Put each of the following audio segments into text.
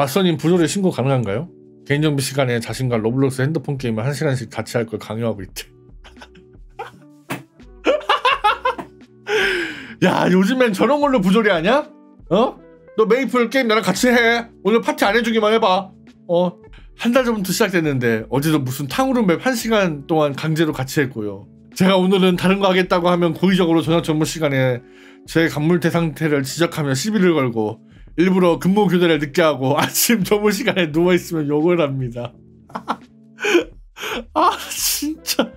맞선임 부조리 신고 가능한가요? 개인정비 시간에 자신과 로블록스 핸드폰 게임을 1시간씩 같이 할 걸 강요하고 있대. 야 요즘엔 저런 걸로 부조리 하냐? 어? 너 메이플 게임 나랑 같이 해. 오늘 파티 안 해주기만 해봐. 어? 한 달 전부터 시작됐는데 어제도 무슨 탕후루 map 1시간 동안 강제로 같이 했고요. 제가 오늘은 다른 거 하겠다고 하면 고의적으로 저녁 점호 시간에 제 관물대 상태를 지적하며 시비를 걸고 일부러 근무 교대를 늦게 하고 아침 점호 시간에 누워있으면 욕을 합니다. 아 진짜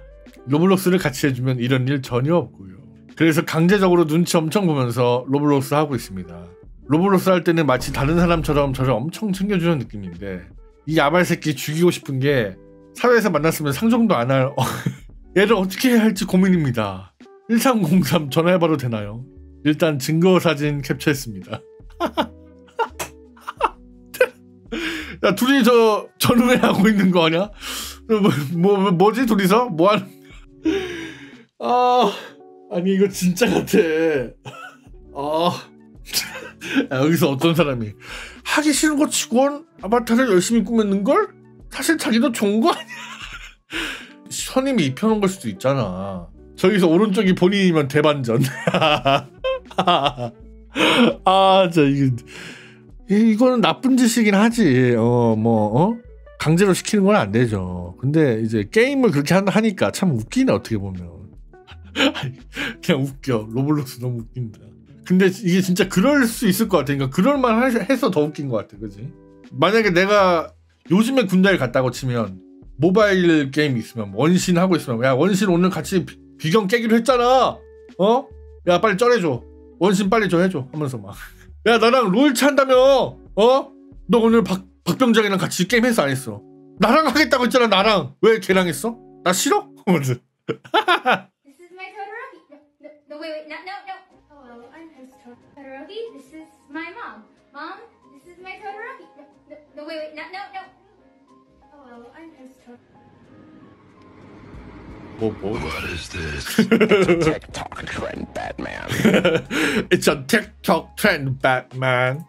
로블록스를 같이 해주면 이런 일 전혀 없고요. 그래서 강제적으로 눈치 엄청 보면서 로블록스 하고 있습니다. 로블록스 할 때는 마치 다른 사람처럼 저를 엄청 챙겨주는 느낌인데 이 야발 새끼 죽이고 싶은 게 사회에서 만났으면 상종도 안 할 애를 어떻게 해야 할지 고민입니다. 1303 전화해봐도 되나요? 일단 증거 사진 캡처했습니다. 야 둘이 저 전후회 하고 있는 거 아니야? 뭐, 뭐 뭐지 둘이서 뭐 하는? 아 아니 이거 진짜 같아. 아 여기서 어떤 사람이 하기 싫은 거 치곤 아바타를 열심히 꾸몄는 걸 사실 자기도 좋은 거 아니야? 선임이 입혀놓은 걸 수도 있잖아. 저기서 오른쪽이 본인이면 대반전. 아, 저 이게 이거는 나쁜 짓이긴 하지. 어, 뭐 어? 강제로 시키는 건 안 되죠. 근데 이제 게임을 그렇게 하니까 참 웃기네 어떻게 보면. 그냥 웃겨. 로블록스 너무 웃긴다. 근데 이게 진짜 그럴 수 있을 것 같아. 그러니까 그럴만 해서 더 웃긴 것 같아. 그지? 만약에 내가 요즘에 군대를 갔다고 치면 모바일 게임 있으면 원신 하고 있으면 야 원신 오늘 같이 비, 경 깨기로 했잖아. 어? 야 빨리 쩔해줘. 원신 빨리 좀 해줘 하면서 막. 야 나랑 롤 찬다며. 어? 너 오늘 박 박병장이랑 같이 게임 했어 안 했어? 나랑 하겠다고 했잖아 나랑. 왜 걔랑 했어? 나 싫어? his Todoroki. Oh, 뭐 뭐. What is this? TikTok trend, Batman. It's a TikTok trend, Batman.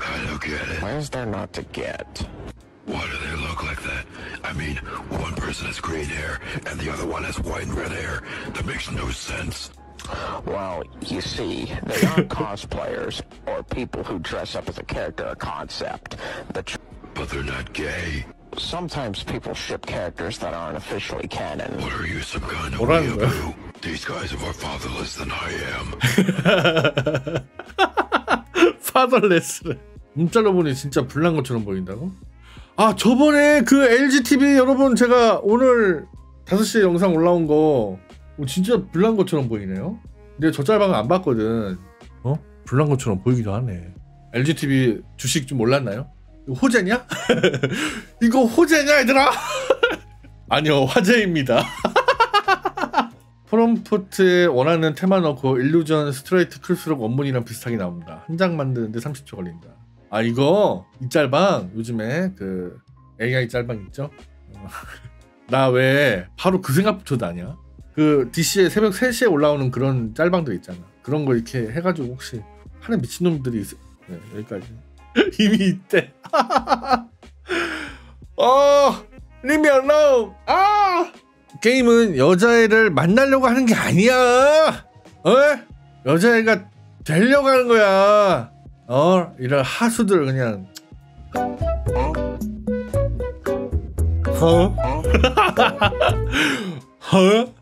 I don't get it. Why is there not to get? Why do they look like that? I mean, one person has green hair and the other one has white and red hair. That makes no sense. Well, you see, they aren't cosplayers or people who dress up as a character or concept. The tr- But they're not gay. Sometimes people ship characters that aren't officially canon. What are you, some kind of weeaboo? These guys are more fatherless than I am. 파덜레스를 문자로 보니 진짜 불난 것처럼 보인다고? 아 저번에 그 LGTV 여러분 제가 오늘 5시에 영상 올라온 거 어, 진짜 불난 것처럼 보이네요 근데 저 짤방은 안 봤거든 어? 불난 것처럼 보이기도 하네 LGTV 주식 좀 올랐나요? 호재냐? 이거 호재냐 얘들아? 아니요 화재입니다 프롬프트에 원하는 테마 넣고 일루전 스트레이트 클수록 원문이랑 비슷하게 나옵니다. 한 장 만드는데 30초 걸린다. 아 이거 이 짤방 요즘에 그 AI 짤방 있죠? 어. 나왜 바로 그 생각부터 나냐? 그 DC에 새벽 3시에 올라오는 그런 짤방들 있잖아. 그런 거 이렇게 해가지고 혹시 하는 미친놈들이 있어. 네, 여기까지. 이미 있대. 어, leave me alone. 아! 게임은 여자애를 만나려고 하는 게 아니야. 어? 여자애가 되려고 하는 거야. 어? 이런 하수들 그냥. 허? 허?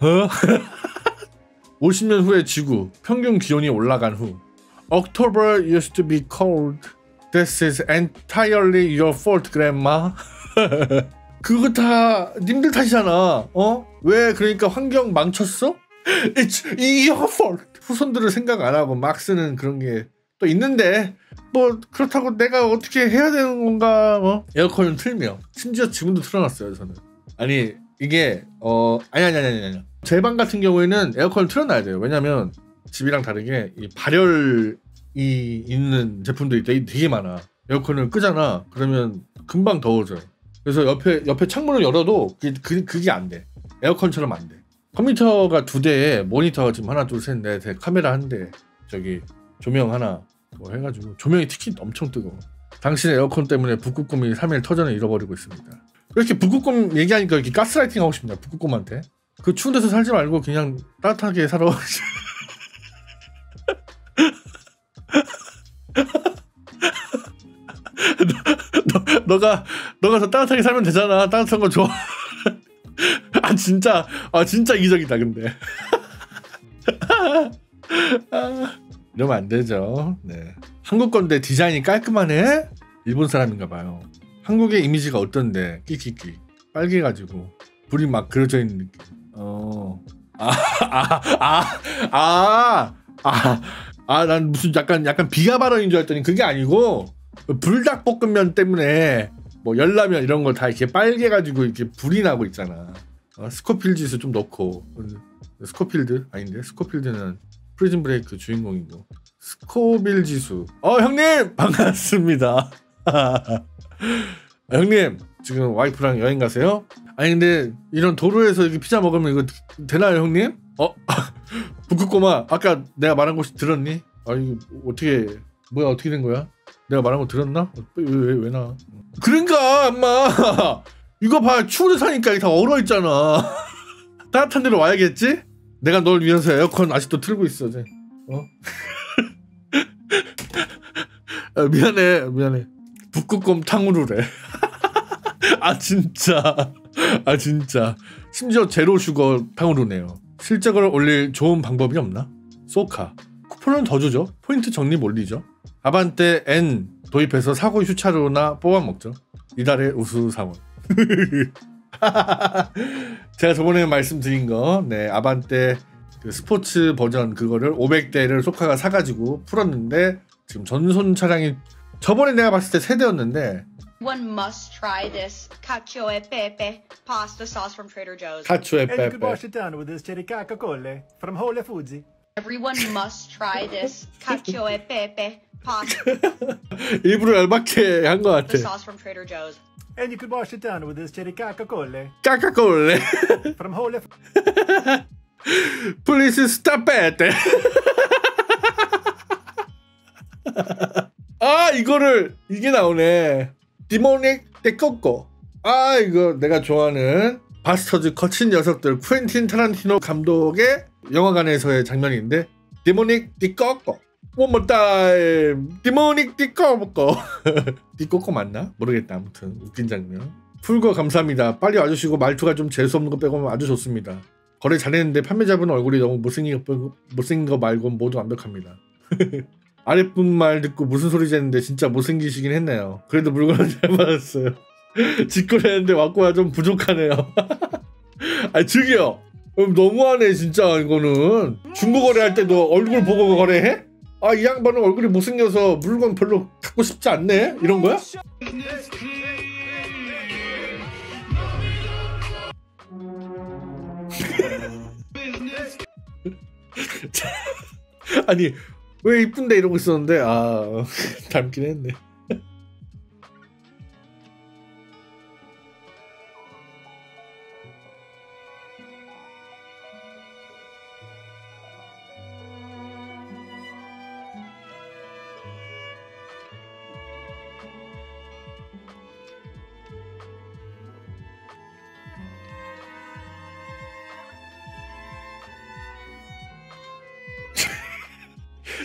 허? 50년 후의 지구 평균 기온이 올라간 후 October used to be cold. This is entirely your fault, grandma. 그거 다 님들 탓이잖아. 어? 왜 그러니까 환경 망쳤어? It's your fault. 후손들을 생각 안 하고 막 쓰는 그런 게 또 있는데 뭐 그렇다고 내가 어떻게 해야 되는 건가? 어? 에어컨을 틀며 심지어 지금도 틀어놨어요 저는. 아니 이게 어 아니 아니 아니 아니 제 방 같은 경우에는 에어컨을 틀어놔야 돼요. 왜냐면 집이랑 다르게 이 발열이 있는 제품들이 되게, 되게 많아. 에어컨을 끄잖아. 그러면 금방 더워져요. 그래서 옆에 옆에 창문을 열어도 그게, 그, 그게 안 돼. 에어컨처럼 안 돼. 컴퓨터가 두 대에 모니터가 지금 하나 둘 셋 넷 카메라 한 대, 저기 조명 하나 뭐 해가지고 조명이 특히 엄청 뜨거워. 당신의 에어컨 때문에 북극곰이 3일 터전을 잃어버리고 있습니다. 이렇게 북극곰 얘기하니까 이렇게 가스라이팅 하고 싶냐 북극곰한테. 그 추운 데서 살지 말고 그냥 따뜻하게 살아. 너, 너가 너가 더 따뜻하게 살면 되잖아. 따뜻한 거 좋아. 아 진짜 아 진짜 이기적이다 근데. 아, 이러면 안 되죠. 네. 한국 건데 디자인이 깔끔하네. 일본 사람인가 봐요. 한국의 이미지가 어떤데? 끼끼끼 빨개 가지고 불이 막 그려져 있는 느낌. 어. 아, 아, 아, 아, 아, 아, 난 무슨 약간 약간 비하 발언인 줄 알았더니 그게 아니고 불닭볶음면 때문에 뭐 열라면 이런 거 다 이렇게 빨개 가지고 이렇게 불이 나고 있잖아. 어, 스코필 지수 좀 넣고 스코필드 아닌데 스코필드는 프리즌 브레이크 주인공이고 스코빌 지수. 어 형님 반갑습니다. 아, 형님 지금 와이프랑 여행 가세요? 아니 근데 이런 도로에서 이렇게 피자 먹으면 이거 되나요 형님? 어 북극곰아 아까 내가 말한 거 들었니? 아 이거 어떻게 뭐야 어떻게 된 거야? 내가 말한 거 들었나? 왜왜 왜, 왜 나? 그러니까 엄마 이거 봐 추운데 사니까 다 얼어 있잖아. 따뜻한 데로 와야겠지? 내가 널 위해서 에어컨 아직도 틀고 있어 이제. 어? 아, 미안해 미안해. 북극곰 탕후루래. 아 진짜 아 진짜 심지어 제로 슈거 탕후루네요. 실적을 올릴 좋은 방법이 없나? 소카 쿠폰은 더 주죠. 포인트 적립 올리죠. 아반떼 N 도입해서 사고 휴차료나 뽑아 먹죠. 이달의 우수 사원. 제가 저번에 말씀드린 거, 네 아반떼 그 스포츠 버전 그거를 500대를 소카가 사가지고 풀었는데 지금 전손 차량이 저번에 내가 봤을 때 세대였는데 One must try this cacio e pepe pasta sauce from Trader Joe's. 카츠에 And you could wash it down with this cherry Coca-Cola from Whole Foods. Everyone must try this cacio e pepe pasta 일부러 열받게 한 것 같아. sauce from Trader Joe's. And you could wash it down with this cherry Coca-Cola 깎아올래. from Whole Please stop it. 아 이거를 이게 나오네. 디모닉 데코코. 아 이거 내가 좋아하는 바스터즈 거친 녀석들 쿠엔틴 타란티노 감독의 영화관에서의 장면인데 디모닉. One more time. 디모닉 디코코. 디코코 맞나? 모르겠다. 아무튼 웃긴 장면. 풀거 감사합니다. 빨리 와주시고 말투가 좀 재수없는 거 빼고는 아주 좋습니다. 거래 잘했는데 판매자분 얼굴이 너무 못생긴 거, 못생긴 거 말고 모두 완벽합니다. 아랫분 말 듣고 무슨 소리지 했는데 진짜 못생기시긴 했네요. 그래도 물건은 잘 받았어요. 직거래했는데 왔고야 좀 부족하네요. 아 저기요. 그럼 너무하네 진짜 이거는. 중고 거래 할 때도 얼굴 보고 거래해? 아 이 양반은 얼굴이 못생겨서 물건 별로 갖고 싶지 않네? 이런 거야? 아니 왜 이쁜데 이러고 있었는데 아 닮긴 했네.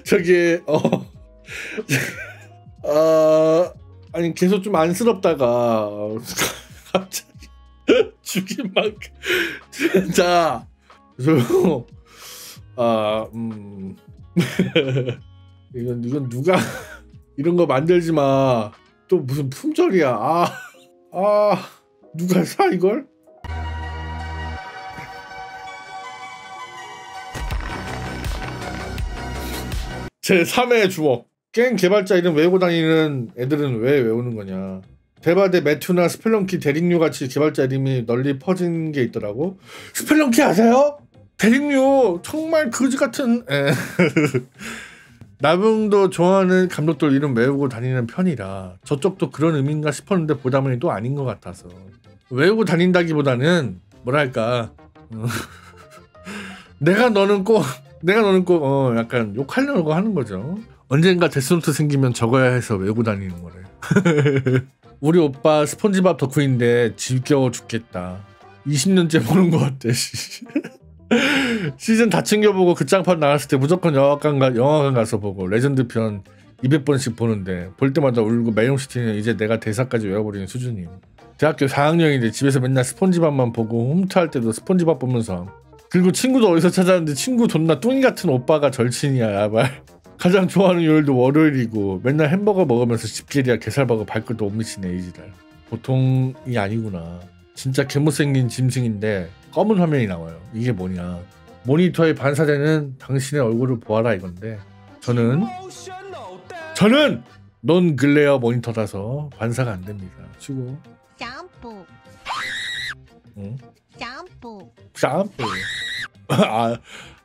저기 어, 어 아니 계속 좀 안쓰럽다가 갑자기 죽인 만큼. 진짜 저아음. 이건 이건 누가 이런 거 만들지 마. 또 무슨 품절이야. 아 아, 누가 사 이걸? 제 3회 주먹. 게임 개발자 이름 외우고 다니는 애들은 왜 외우는 거냐. 대바대 매튜나 스펠런키 데릭 유 같이 개발자 이름이 널리 퍼진 게 있더라고. 스펠런키 아세요? 데릭 유 정말 거지 같은. 에. 나병도 좋아하는 감독들 이름 외우고 다니는 편이라 저쪽도 그런 의미인가 싶었는데 보다 보니 또 아닌 것 같아서 외우고 다닌다기보다는 뭐랄까 어, 내가 너는 꼭 내가 너는 꼭 어, 약간 욕하려고 하는 거죠. 언젠가 데스노트 생기면 적어야 해서 외우고 다니는 거래. 우리 오빠 스폰지밥 덕후인데 지겨워 죽겠다. 20년째 보는 것 같아. 씨. 시즌 다 챙겨보고 극장판 나왔을 때 무조건 영화관, 가, 영화관 가서 보고 레전드 편 200번씩 보는데 볼 때마다 울고 메롱시티는 이제 내가 대사까지 외워버리는 수준임. 대학교 4학년인데 집에서 맨날 스폰지밥만 보고 홈트할 때도 스폰지밥 보면서 그리고 친구도 어디서 찾았는데 친구 존나 뚱이 같은 오빠가 절친이야 야발. 가장 좋아하는 요일도 월요일이고 맨날 햄버거 먹으면서 집게리야 게살버거 발끝도 못 미치네 이지랄. 보통이 아니구나. 진짜 개못생긴 짐승인데 검은 화면이 나와요. 이게 뭐냐. 모니터에 반사되는 당신의 얼굴을 보아라 이건데. 저는 저는 넌 글레어 모니터라서 반사가 안 됩니다. 치고. 점프 응? 점프 점프 아,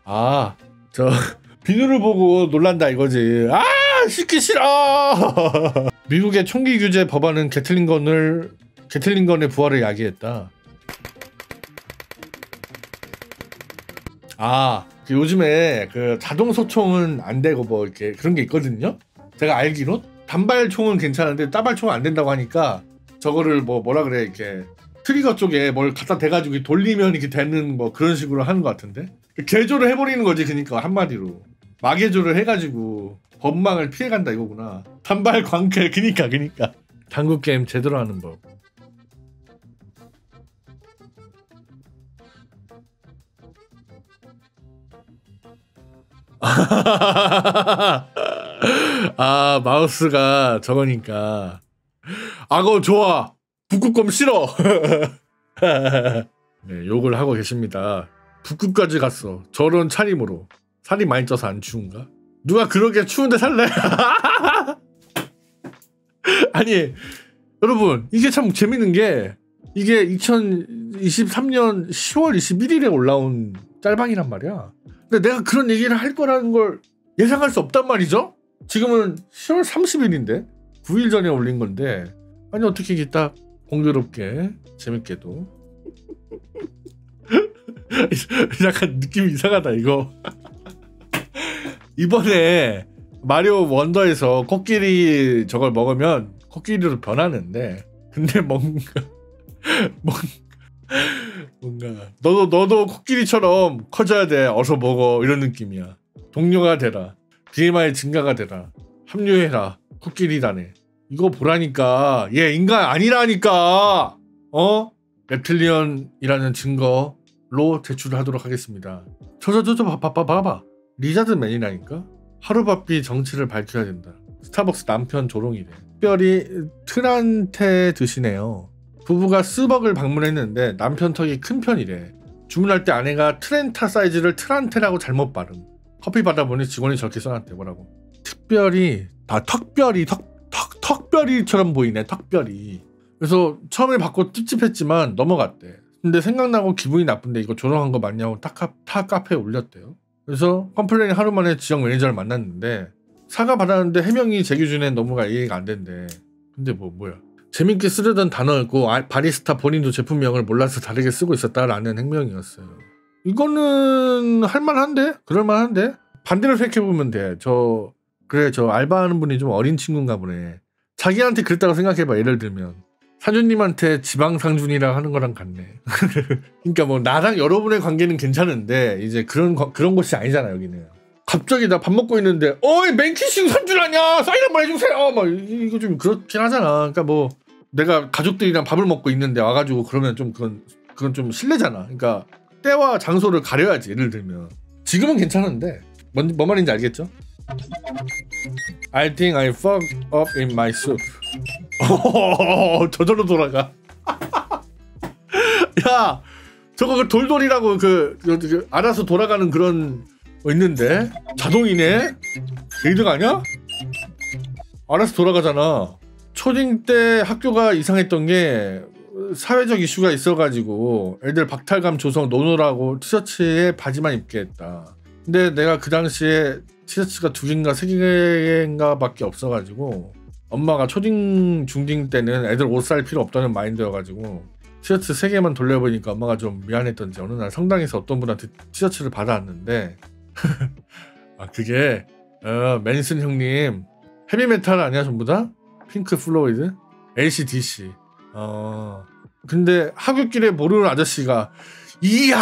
아, 저 비누를 보고 놀란다 이거지. 아, 씻기 싫어. 미국의 총기 규제 법안은 게틀링건을 게틀링건의 부활을 야기했다. 아, 그 요즘에 그 자동 소총은 안 되고 뭐 이렇게 그런 게 있거든요. 제가 알기로 단발 총은 괜찮은데 따발 총은 안 된다고 하니까 저거를 뭐 뭐라 그래 이렇게 트리거 쪽에 뭘 갖다 대가지고 돌리면 이렇게 되는 뭐 그런 식으로 하는 것 같은데? 개조를 해버리는 거지 그니까 한마디로. 마개조를 해가지고 법망을 피해간다 이거구나. 단발 광클 그니까 그니까. 당구 게임 제대로 하는 법. 아 마우스가 저거니까. 아거 좋아 북극곰 싫어. 네, 욕을 하고 계십니다. 북극까지 갔어. 저런 차림으로. 살이 많이 쪄서 안 추운가? 누가 그렇게 추운데 살래? 아니 여러분 이게 참 재밌는 게 이게 2023년 10월 21일에 올라온 짤방이란 말이야. 근데 내가 그런 얘기를 할 거라는 걸 예상할 수 없단 말이죠? 지금은 10월 30일인데 9일 전에 올린 건데 아니 어떻게 이게 딱 공교롭게 재밌게도. 약간 느낌이 이상하다 이거. 이번에 마리오 원더에서 코끼리 저걸 먹으면 코끼리로 변하는데 근데 뭔가 뭔가 너도 너도 코끼리처럼 커져야 돼 어서 먹어 이런 느낌이야. 동료가 되라. BMI 증가가 되라. 합류해라 코끼리단에 이거 보라니까. 얘 인간 아니라니까. 어? reptilian이라는 증거로 제출하도록 하겠습니다. 저저저저 봐봐 봐봐 봐봐 lizard man이라니까? 하루바삐 정체를 밝혀야 된다. 스타벅스 남편 조롱이래. 특별히 트란테 드시네요. 부부가 스벅을 방문했는데 남편 턱이 큰 편이래. 주문할 때 아내가 트렌타 사이즈를 트란테라고 잘못 발음. 커피 받아보니 직원이 저렇게 써놨대 뭐라고. 특별히 다 턱별히 턱 턱, 턱별히처럼 보이네 턱별히 그래서 처음에 받고 찝찝했지만 넘어갔대. 근데 생각나고 기분이 나쁜데 이거 조롱한 거 맞냐고 타, 카- 타 카페에 올렸대요. 그래서 complain 하루 만에 지역 매니저를 만났는데 사과 받았는데 해명이 제 기준엔 너무가 이해가 안 된대. 근데 뭐 뭐야. 재밌게 쓰려던 단어였고 아- 바리스타 본인도 제품명을 몰라서 다르게 쓰고 있었다라는 행명이었어요. 이거는 할만한데? 그럴만한데? 반대로 생각해보면 돼 저 그래 저 알바하는 분이 좀 어린 친구인가 보네 자기한테 그랬다고 생각해봐. 예를 들면 사주님한테 지방 상준이라 하는 거랑 같네. 그러니까 뭐 나랑 여러분의 관계는 괜찮은데 이제 그런 거- 그런 곳이 아니잖아 여기는. 갑자기 나 밥 먹고 있는데 어이 맨키싱 선줄 아냐? 사인 한번 해주세요. 막 이- 이거 좀 그렇긴 하잖아. 그러니까 뭐 내가 가족들이랑 밥을 먹고 있는데 와가지고 그러면 좀 그건 그건 좀 실례잖아. 그러니까 때와 장소를 가려야지 예를 들면. 지금은 괜찮은데 뭔, 뭔 말인지 알겠죠? I think I fucked up in my soup. 저절로 돌아가. 야, 저거 그 돌돌이라고 그, 그, 그 알아서 돌아가는 그런 거 있는데 자동이네. 게이드가 아니야? 알아서 돌아가잖아. 초딩 때 학교가 이상했던 게 사회적 이슈가 있어가지고 애들 박탈감 조성 no no라고 티셔츠에 바지만 입게 했다. 근데 내가 그 당시에 티셔츠가 두 개인가 세 개인가밖에 없어가지고 엄마가 초딩 중딩 때는 애들 옷 살 필요 없다는 마인드여가지고 티셔츠 세 개만 돌려보니까 엄마가 좀 미안했던지 어느 날 성당에서 어떤 분한테 티셔츠를 받아왔는데 아 그게 어, 맨슨 형님 헤비메탈 아니야 전부 다? 핑크 플로이드? AC/DC 어 근데 하굣길에 모르는 아저씨가 이야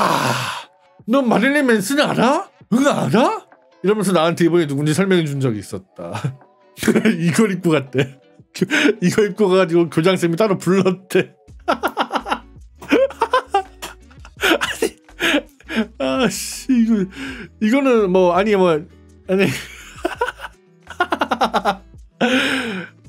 너 마릴린 맨슨 알아? 응 알아? 이러면서 나한테 이분이 누군지 설명해 준 적이 있었다 이걸 입고 갔대 이거 입고 가가지고 교장쌤이 따로 불렀대 아니 아씨 이거 이거는 뭐 아니 뭐 아니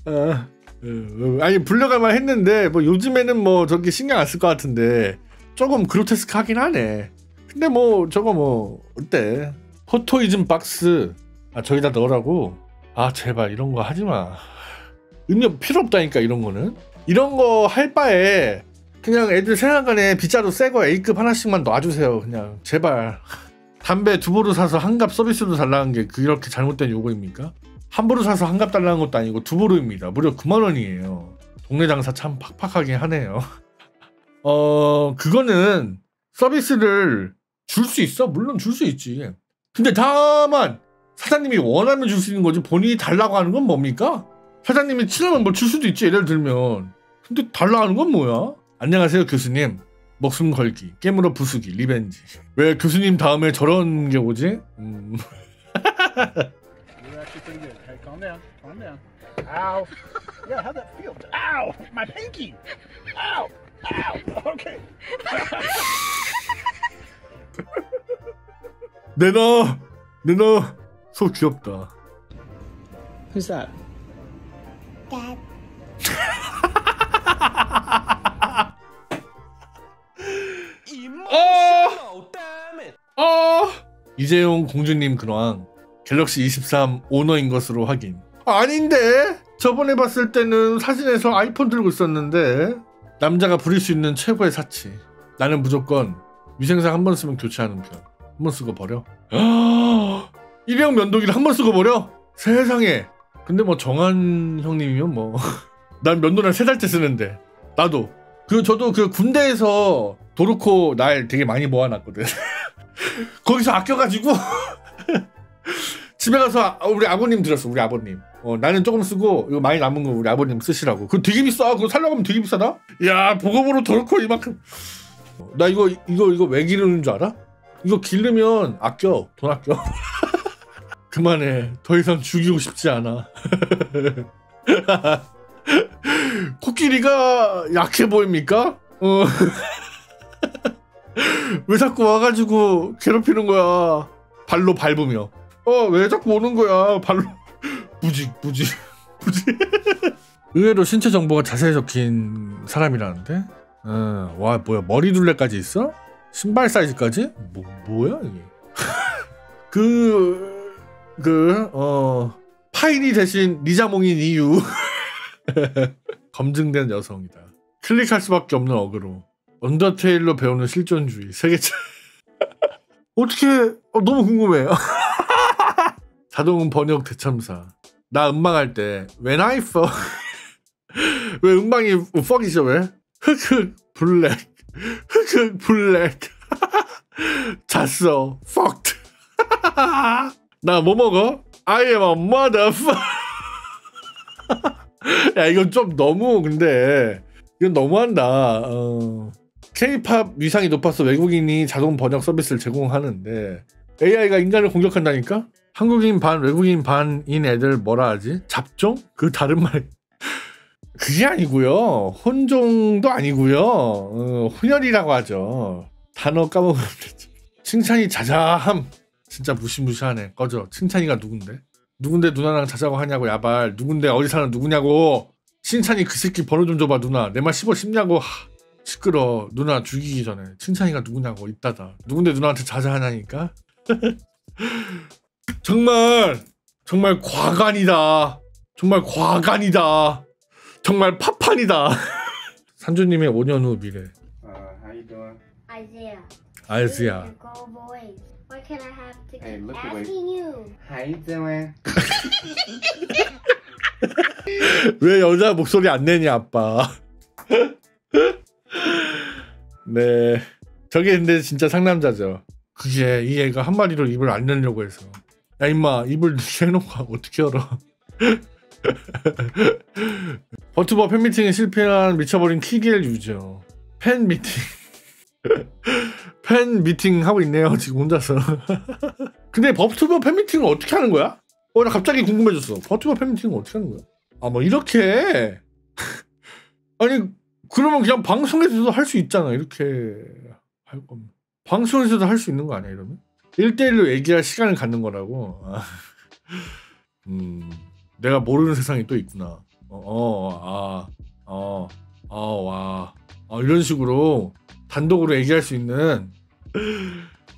아, 어, 아니 불려갈만 했는데 뭐 요즘에는 뭐 저기 신경 안 쓸 것 같은데 조금 그로테스크 하긴 하네. 근데 뭐 저거 뭐 어때? 포토이즘 박스 아 저기다 넣으라고? 아 제발 이런 거 하지 마. 없- 필요 없다니까 이런 거는. 이런 거 할 바에 그냥 애들 생각간에 빗자루 새거 A급 하나씩만 놔주세요. 그냥 제발. 담배 두 보루 사서 한갑 서비스로 달라는 게 그렇게 잘못된 요구입니까? 한 보루 사서 한갑 달라는 것도 아니고 두 보루입니다. 무려 9만 원이에요. 동네 장사 참 팍팍하게 하네요. 어 그거는 서비스를 줄 수 있어? 물론 줄 수 있지. 근데 다만 사장님이 원하면 줄 수 있는 거지 본인이 달라고 하는 건 뭡니까? 사장님이 치라면 뭐 줄 수도 있지 예를 들면. 근데 달라 하는 건 뭐야? 안녕하세요 교수님. 목숨 걸기, 깨물어 부수기, revenge. 왜 교수님 다음에 저런 게 오지? 음. 내놔! 내놔! 소 귀엽다. Who's that? Dad. 아! 이재용 공주님 근황 갤럭시 23 오너인 것으로 확인. 아닌데? 저번에 봤을 때는 사진에서 아이폰 들고 있었는데 남자가 부릴 수 있는 최고의 사치. 나는 무조건 위생상 한 번 쓰면 교체하는 편. 한 번 쓰고 버려. 일회용 면도기를 한 번 쓰고 버려? 세상에. 근데 뭐 정한 형님이면 뭐 난 면도날 세 달째 쓰는데 나도 그 저도 그 군대에서 도르코 날 되게 많이 모아놨거든. 거기서 아껴가지고 집에 가서 아- 우리 아버님 들었어 우리 아버님 어, 나는 조금 쓰고 이거 많이 남은 거 우리 아버님 쓰시라고 그거 되게 비싸 그거 살려고 하면 되게 비싸다 야 보급으로 덜고 이만큼 어, 나 이거 이거 이거 왜 기르는 줄 알아? 이거 기르면 아껴 돈 아껴 그만해 더 이상 죽이고 싶지 않아 코끼리가 약해 보입니까? 어. 왜 자꾸 와가지고 괴롭히는 거야? 발로 밟으며. 어, 왜 자꾸 오는 거야? 발로. 무직, 무직, 무직. 의외로 신체 정보가 자세히 적힌 사람이라는데? 어, 와, 뭐야, 머리 둘레까지 있어? 신발 사이즈까지? 뭐, 뭐야, 이게? 그, 그, 어, 파이리 대신 리자몽인 이유. 검증된 여성이다. 클릭할 수밖에 없는 어그로. 언더테일로 배우는 실존주의 세계차 어떻게 어, 너무 궁금해 자동 번역 대참사 나 음방할 때 When I fuck 왜 음방이 fuck이죠 왜 흑흑 블랙 흑흑 블랙 잤어 fucked 나 뭐 먹어 I am a motherfucker 야 이건 좀 너무 근데 이건 너무한다 어. K-팝 위상이 높아서 외국인이 자동 번역 서비스를 제공하는데 AI가 인간을 공격한다니까? 한국인 반 외국인 반인 애들 뭐라 하지? 잡종? 그 다른 말 그게 아니고요. 혼종도 아니고요. 어, 혼혈이라고 하죠. 단어 되지 칭찬이 자자함. 진짜 무시무시하네. 꺼져. 칭찬이가 누군데? 누군데 누나랑 자자고 하냐고 야발. 누군데 어디 사는 누구냐고. 칭찬이 그 새끼 번호 좀 줘봐 누나. 내 말 씹어 씹냐고. 하. 시끄러. 누나 죽이기 전에. 칭찬이가 누구냐고 이따다. 누군데 누나한테 자자하냐니까? 정말 정말 과간이다. 정말 과간이다 정말 파판이다 산주님의 5년 후 미래 Uh, how you doing? Isaiah. 알스야 Go boys. What can I have to Hey, keep look away. you? How you doing? 왜 여자 목소리 안 내니 아빠 네 저게 근데 진짜 상남자죠 그게 이 애가 한 마리로 입을 안 열려고 해서 야 임마 입을 해놓고 어떻게 열어 버튜버 팬미팅에 실패한 미쳐버린 키겔 유저. 팬 미팅. 팬 미팅 하고 있네요 지금 혼자서. 근데 버튜버 팬 미팅은 어떻게 하는 거야? 어 나 갑자기 궁금해졌어. 버튜버 팬 미팅은 어떻게 하는 거야? 아 뭐 이렇게. 아니 그러면 그냥 방송에서도 할 수 있잖아 이렇게. 할 거면 방송에서도 할 수 있는 거 아니야 이러면? 1대1로 얘기할 시간을 갖는 거라고. 아, 음 내가 모르는 세상이 또 있구나 어, 어아 어 어 와. 어, 이런 식으로 단독으로 얘기할 수 있는.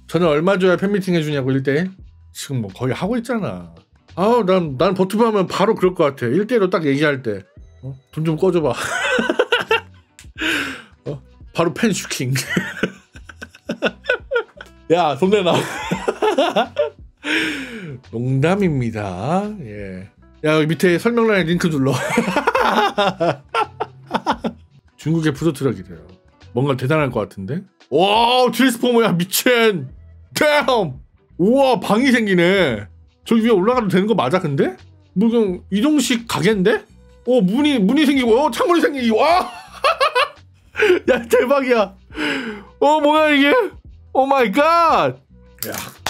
저는 얼마 줘야 팬미팅 해주냐고 1대1 지금 뭐 거의 하고 있잖아. 아우 난, 난 버튜버 하면 바로 그럴 것 같아. 1대1로 딱 얘기할 때. 돈좀 꺼줘봐. 어? 바로 팬 슈킹. 야, 돈 내놔. 농담입니다. 예. 야, 여기 밑에 설명란에 링크 눌러. 중국의 푸드트럭이래요. 뭔가 대단할 것 같은데? 와, 트랜스포머야, 미친! damn! 우와, 방이 생기네. 저기 위에 올라가도 되는 거 맞아, 근데? 뭐, 그냥 이동식 가게인데? 어, 문이, 문이 생기고, 어, 창문이 생기고, 와! 야, 대박이야. 어, 뭐야, 이게? oh my god! 야.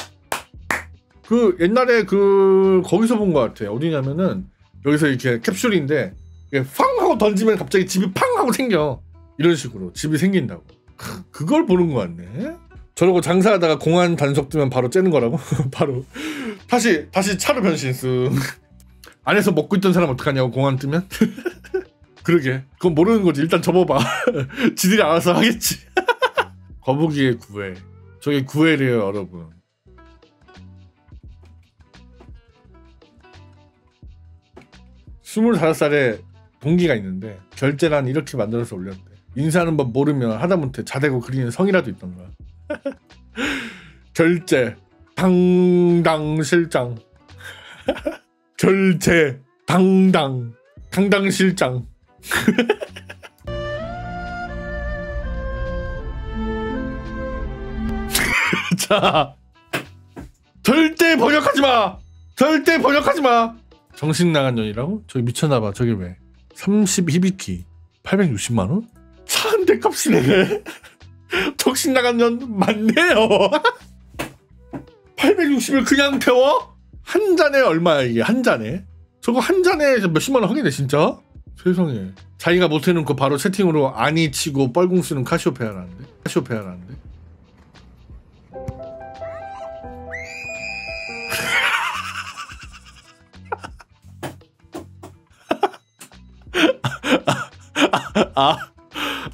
그 옛날에 그 거기서 본 것 같아. 어디냐면은 여기서 이렇게 캡슐인데 팡 하고 던지면 갑자기 집이 팡 하고 생겨. 이런 식으로 집이 생긴다고. 그걸 보는 것 같네. 저러고 장사하다가 공안 단속 뜨면 바로 째는 거라고? 바로 다시 다시 차로 변신 쓱. 안에서 먹고 있던 사람 어떡하냐고 공안 뜨면? 그러게. 그건 모르는 거지. 일단 접어봐. 지들이 알아서 하겠지. 거북이의 구애. 저게 구애래요, 여러분. 스물다섯 살에 동기가 있는데 결제란 이렇게 만들어서 올렸대. 인사하는 법 모르면 하다못해 자대고 그리는 성이라도 있던가. 결제 당당 실장. 결제 당당 당당 실장. 자, 절대 번역하지 마. 절대 번역하지 마. 정신 나간 년이라고? 저기 미쳤나봐. 저기 왜? 30 히비키 860만 원? 차 한 대 값이네. 정신 나간 년 맞네요. 860을 그냥 태워? 한 잔에 얼마야 이게 한 잔에? 저거 한 잔에 몇십만 원 하겠네 진짜? 세상에. 자기가 못 해놓고 바로 채팅으로 아니 치고 뻘궁 쓰는 카시오페아라는데? 카시오페아라는데? 아,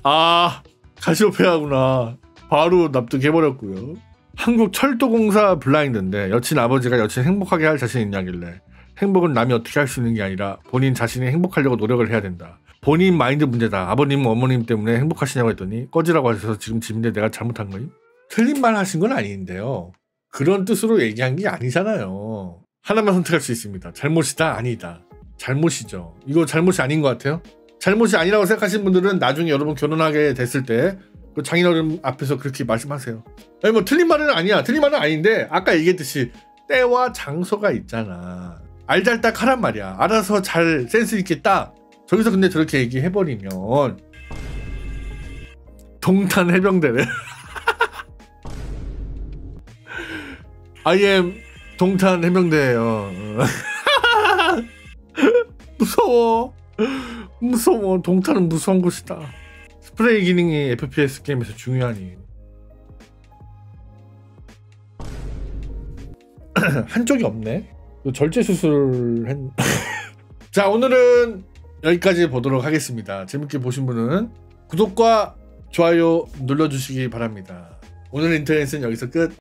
아, 가시오페아구나. 바로 납득해버렸고요. 한국철도공사 블라인드인데 여친 아버지가 여친 행복하게 할 자신 있냐길래 행복은 남이 어떻게 할 수 있는 게 아니라 본인 자신이 행복하려고 노력을 해야 된다. 본인 마인드 문제다. 아버님, 어머님 때문에 행복하시냐고 했더니 꺼지라고 하셔서 지금 집인데 내가 잘못한 거임? 틀린 말 하신 건 아닌데요. 그런 뜻으로 얘기한 게 아니잖아요. 하나만 선택할 수 있습니다. 잘못이다, 아니다. 잘못이죠. 이거 잘못이 아닌 것 같아요. 잘못이 아니라고 생각하시는 분들은 나중에 여러분 결혼하게 됐을 때 그 장인어른 앞에서 그렇게 말씀하세요. 아니 뭐 틀린 말은 아니야. 틀린 말은 아닌데 아까 얘기했듯이 때와 장소가 있잖아. 알잘딱 하란 말이야. 알아서 잘 센스 있게 딱 저기서 근데 저렇게 얘기해버리면 동탄 해병대래. I am 동탄 해병대예요. 무서워. 무서워. 동탄은 무서운 곳이다. 스프레이 기능이 FPS 게임에서 중요하니. 한쪽이 없네. 절제 수술을 했. 자 오늘은 여기까지 보도록 하겠습니다. 재밌게 보신 분은 구독과 좋아요 눌러주시기 바랍니다. 오늘 인터넷은 여기서 끝.